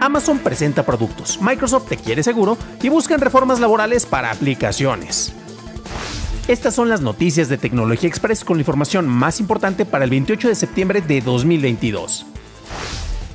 Amazon presenta productos, Microsoft te quiere seguro y buscan reformas laborales para aplicaciones. Estas son las noticias de Tecnología Express con la información más importante para el 28 de septiembre de 2022.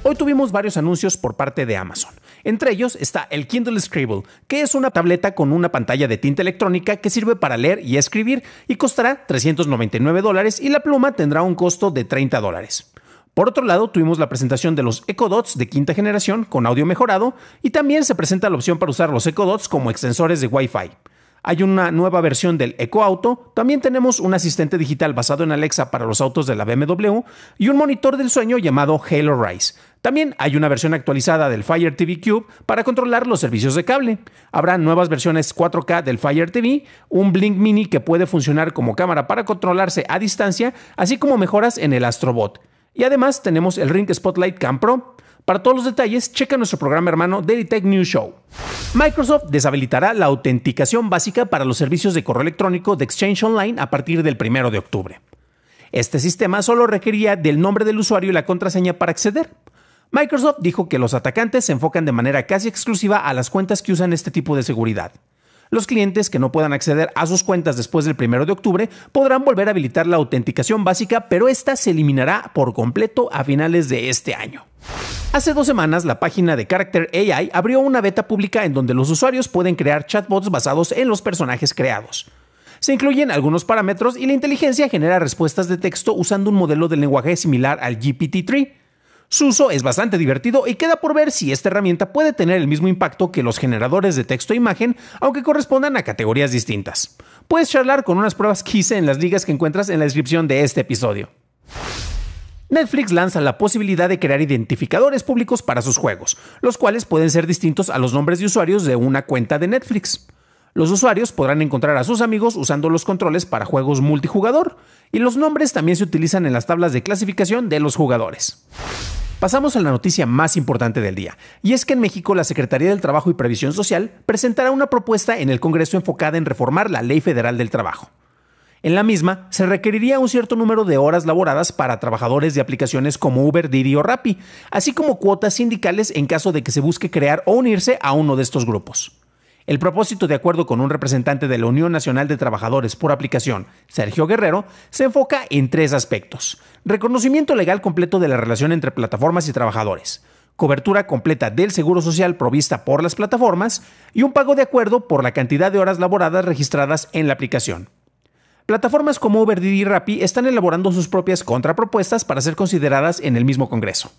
Hoy tuvimos varios anuncios por parte de Amazon. Entre ellos está el Kindle Scribble, que es una tableta con una pantalla de tinta electrónica que sirve para leer y escribir y costará 399 dólares y la pluma tendrá un costo de 30 dólares. Por otro lado, tuvimos la presentación de los Echo Dots de quinta generación con audio mejorado y también se presenta la opción para usar los Echo Dots como extensores de Wi-Fi. Hay una nueva versión del Echo Auto, también tenemos un asistente digital basado en Alexa para los autos de la BMW y un monitor del sueño llamado Halo Rise. También hay una versión actualizada del Fire TV Cube para controlar los servicios de cable. Habrá nuevas versiones 4K del Fire TV, un Blink Mini que puede funcionar como cámara para controlarse a distancia, así como mejoras en el Astrobot. Y además tenemos el Ring Spotlight Cam Pro. Para todos los detalles, checa nuestro programa hermano Daily Tech News Show. Microsoft deshabilitará la autenticación básica para los servicios de correo electrónico de Exchange Online a partir del 1 de octubre. Este sistema solo requería del nombre del usuario y la contraseña para acceder. Microsoft dijo que los atacantes se enfocan de manera casi exclusiva a las cuentas que usan este tipo de seguridad. Los clientes que no puedan acceder a sus cuentas después del 1 de octubre podrán volver a habilitar la autenticación básica, pero esta se eliminará por completo a finales de este año. Hace dos semanas, la página de Character AI abrió una beta pública en donde los usuarios pueden crear chatbots basados en los personajes creados. Se incluyen algunos parámetros y la inteligencia genera respuestas de texto usando un modelo de lenguaje similar al GPT-3. Su uso es bastante divertido y queda por ver si esta herramienta puede tener el mismo impacto que los generadores de texto e imagen, aunque correspondan a categorías distintas. Puedes charlar con unas pruebas que hice en las ligas que encuentras en la descripción de este episodio. Netflix lanza la posibilidad de crear identificadores públicos para sus juegos, los cuales pueden ser distintos a los nombres de usuarios de una cuenta de Netflix. Los usuarios podrán encontrar a sus amigos usando los controles para juegos multijugador, y los nombres también se utilizan en las tablas de clasificación de los jugadores. Pasamos a la noticia más importante del día, y es que en México la Secretaría del Trabajo y Previsión Social presentará una propuesta en el Congreso enfocada en reformar la Ley Federal del Trabajo. En la misma, se requeriría un cierto número de horas laboradas para trabajadores de aplicaciones como Uber, Didi o Rappi, así como cuotas sindicales en caso de que se busque crear o unirse a uno de estos grupos. El propósito, de acuerdo con un representante de la Unión Nacional de Trabajadores por Aplicación, Sergio Guerrero, se enfoca en tres aspectos. Reconocimiento legal completo de la relación entre plataformas y trabajadores, cobertura completa del seguro social provista por las plataformas y un pago de acuerdo por la cantidad de horas laboradas registradas en la aplicación. Plataformas como Uber, Didi y Rappi están elaborando sus propias contrapropuestas para ser consideradas en el mismo Congreso.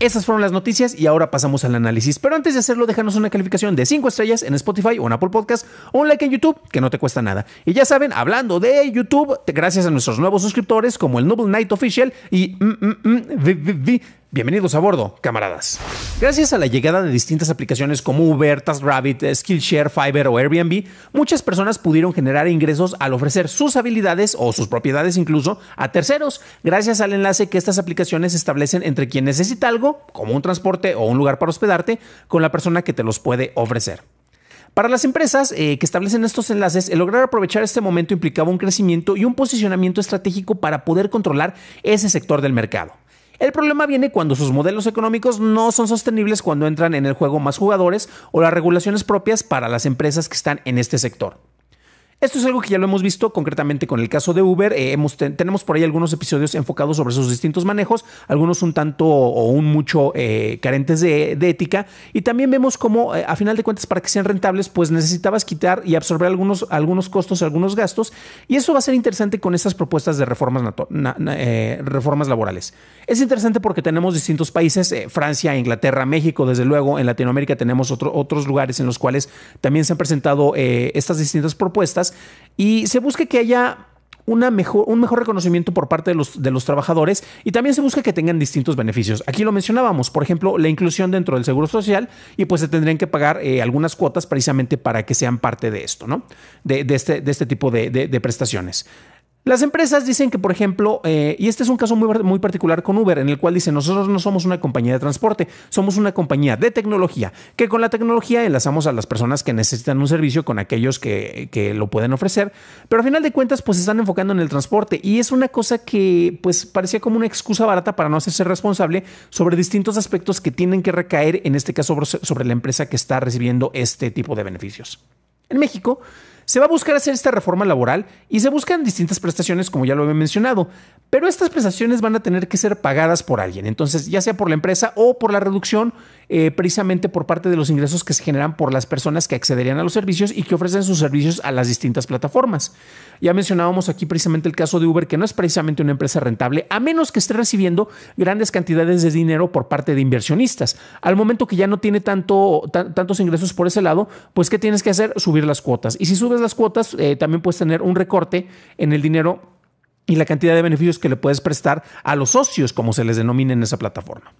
Esas fueron las noticias y ahora pasamos al análisis. Pero antes de hacerlo, déjanos una calificación de 5 estrellas en Spotify o en Apple Podcast o un like en YouTube, que no te cuesta nada. Y ya saben, hablando de YouTube, gracias a nuestros nuevos suscriptores como el Noble Knight Official y mm, mm, mm, Bienvenidos a bordo, camaradas. Gracias a la llegada de distintas aplicaciones como Uber, TaskRabbit, Skillshare, Fiverr o Airbnb, muchas personas pudieron generar ingresos al ofrecer sus habilidades o sus propiedades incluso a terceros, gracias al enlace que estas aplicaciones establecen entre quien necesita algo, como un transporte o un lugar para hospedarte, con la persona que te los puede ofrecer. Para las empresas eh, que establecen estos enlaces, el lograr aprovechar este momento implicaba un crecimiento y un posicionamiento estratégico para poder controlar ese sector del mercado. El problema viene cuando sus modelos económicos no son sostenibles cuando entran en el juego más jugadores o las regulaciones propias para las empresas que están en este sector. Esto es algo que ya lo hemos visto concretamente con el caso de Uber. Eh, tenemos por ahí algunos episodios enfocados sobre sus distintos manejos, algunos un tanto o un mucho eh, carentes de, ética. Y también vemos cómo, eh, a final de cuentas, para que sean rentables, pues necesitabas quitar y absorber algunos, algunos costos, algunos gastos. Y eso va a ser interesante con estas propuestas de reformas, reformas laborales. Es interesante porque tenemos distintos países, Francia, Inglaterra, México, desde luego, en Latinoamérica tenemos otros lugares en los cuales también se han presentado estas distintas propuestas y se busca que haya una mejor, un mejor reconocimiento por parte de los, de los trabajadores y también se busca que tengan distintos beneficios. Aquí lo mencionábamos, por ejemplo, la inclusión dentro del seguro social y pues se tendrían que pagar eh, algunas cuotas precisamente para que sean parte de esto, ¿no? De, este, de este tipo de, de prestaciones. Las empresas dicen que, por ejemplo, eh, y este es un caso muy, particular con Uber, en el cual dicen, nosotros no somos una compañía de transporte, somos una compañía de tecnología, que con la tecnología enlazamos a las personas que necesitan un servicio con aquellos que, que lo pueden ofrecer, pero al final de cuentas, pues se están enfocando en el transporte y es una cosa que, pues, parecía como una excusa barata para no hacerse responsable sobre distintos aspectos que tienen que recaer, en este caso, sobre la empresa que está recibiendo este tipo de beneficios. En México, se va a buscar hacer esta reforma laboral y se buscan distintas prestaciones, como ya lo he mencionado, pero estas prestaciones van a tener que ser pagadas por alguien, entonces ya sea por la empresa o por la reducción eh, precisamente por parte de los ingresos que se generan por las personas que accederían a los servicios y que ofrecen sus servicios a las distintas plataformas. Ya mencionábamos aquí precisamente el caso de Uber, que no es precisamente una empresa rentable, a menos que esté recibiendo grandes cantidades de dinero por parte de inversionistas. Al momento que ya no tiene tanto, tantos ingresos por ese lado, pues ¿qué tienes que hacer? Subir las cuotas. Y si subes las cuotas, eh, también puedes tener un recorte en el dinero y la cantidad de beneficios que le puedes prestar a los socios, como se les denomina en esa plataforma.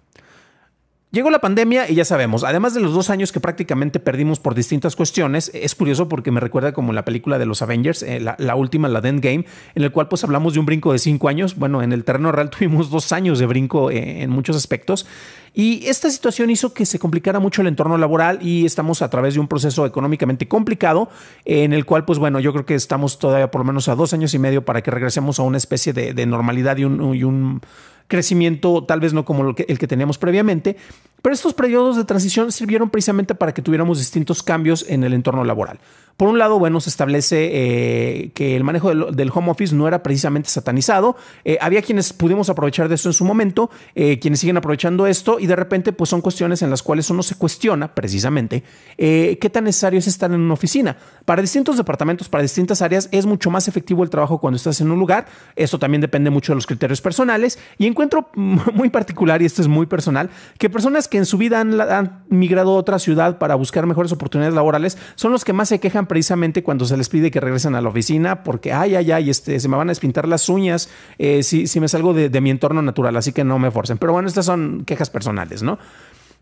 Llegó la pandemia y ya sabemos, además de los dos años que prácticamente perdimos por distintas cuestiones, es curioso porque me recuerda como la película de los Avengers, eh, la, última, la The Endgame, en el cual pues hablamos de un brinco de cinco años. Bueno, en el terreno real tuvimos dos años de brinco eh, en muchos aspectos. Y esta situación hizo que se complicara mucho el entorno laboral y estamos a través de un proceso económicamente complicado en el cual, pues bueno, yo creo que estamos todavía por lo menos a dos años y medio para que regresemos a una especie de, normalidad y un crecimiento tal vez no como el que, teníamos previamente, pero estos periodos de transición sirvieron precisamente para que tuviéramos distintos cambios en el entorno laboral. Por un lado, bueno, se establece eh, que el manejo del, home office no era precisamente satanizado. Eh, había quienes pudimos aprovechar de esto en su momento, eh, quienes siguen aprovechando esto y de repente pues son cuestiones en las cuales uno se cuestiona precisamente qué tan necesario es estar en una oficina. Para distintos departamentos, para distintas áreas, es mucho más efectivo el trabajo cuando estás en un lugar. Esto también depende mucho de los criterios personales y encuentro muy particular, y esto es muy personal, que personas que en su vida han, migrado a otra ciudad para buscar mejores oportunidades laborales son los que más se quejan precisamente cuando se les pide que regresen a la oficina porque, ay, ay, ay, este, se me van a despintar las uñas eh, si, si, me salgo de, de mi entorno natural, así que no me forcen. Pero bueno, estas son quejas personales, ¿no?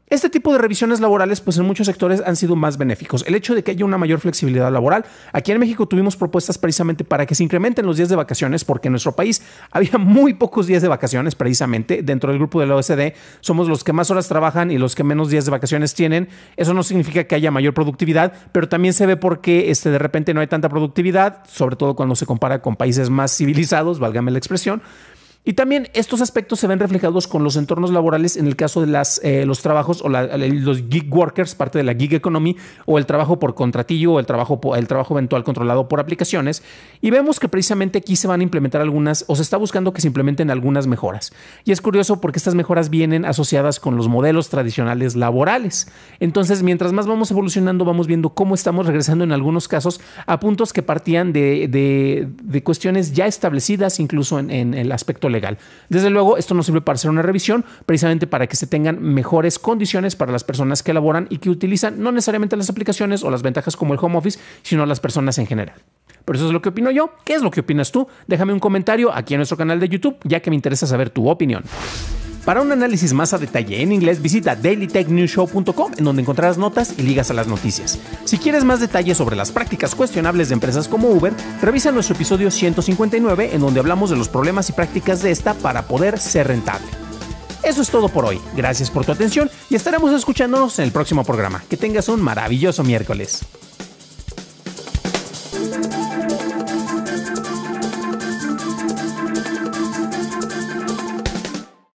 Este tipo de revisiones laborales, pues en muchos sectores han sido más benéficos. El hecho de que haya una mayor flexibilidad laboral. Aquí en México tuvimos propuestas precisamente para que se incrementen los días de vacaciones, porque en nuestro país había muy pocos días de vacaciones precisamente. Dentro del grupo de la OSD somos los que más horas trabajan y los que menos días de vacaciones tienen. Eso no significa que haya mayor productividad, pero también se ve porque este, de repente no hay tanta productividad, sobre todo cuando se compara con países más civilizados, válgame la expresión. Y también estos aspectos se ven reflejados con los entornos laborales en el caso de las, eh, los trabajos o los gig workers, parte de la gig economy, o el trabajo por contratillo o el trabajo, el trabajo eventual controlado por aplicaciones. Y vemos que precisamente aquí se van a implementar algunas, o se está buscando que se implementen algunas mejoras. Y es curioso porque estas mejoras vienen asociadas con los modelos tradicionales laborales. Entonces, mientras más vamos evolucionando, vamos viendo cómo estamos regresando en algunos casos a puntos que partían de, de, cuestiones ya establecidas, incluso en, el aspecto legal legal. Desde luego, esto no sirve para hacer una revisión, precisamente para que se tengan mejores condiciones para las personas que elaboran y que utilizan no necesariamente las aplicaciones o las ventajas como el home office, sino las personas en general. Pero eso es lo que opino yo. ¿Qué es lo que opinas tú? Déjame un comentario aquí en nuestro canal de YouTube, ya que me interesa saber tu opinión. Para un análisis más a detalle en inglés, visita dailytechnewshow.com, en donde encontrarás notas y ligas a las noticias. Si quieres más detalles sobre las prácticas cuestionables de empresas como Uber, revisa nuestro episodio 159, en donde hablamos de los problemas y prácticas de esta para poder ser rentable. Eso es todo por hoy. Gracias por tu atención y estaremos escuchándonos en el próximo programa. Que tengas un maravilloso miércoles.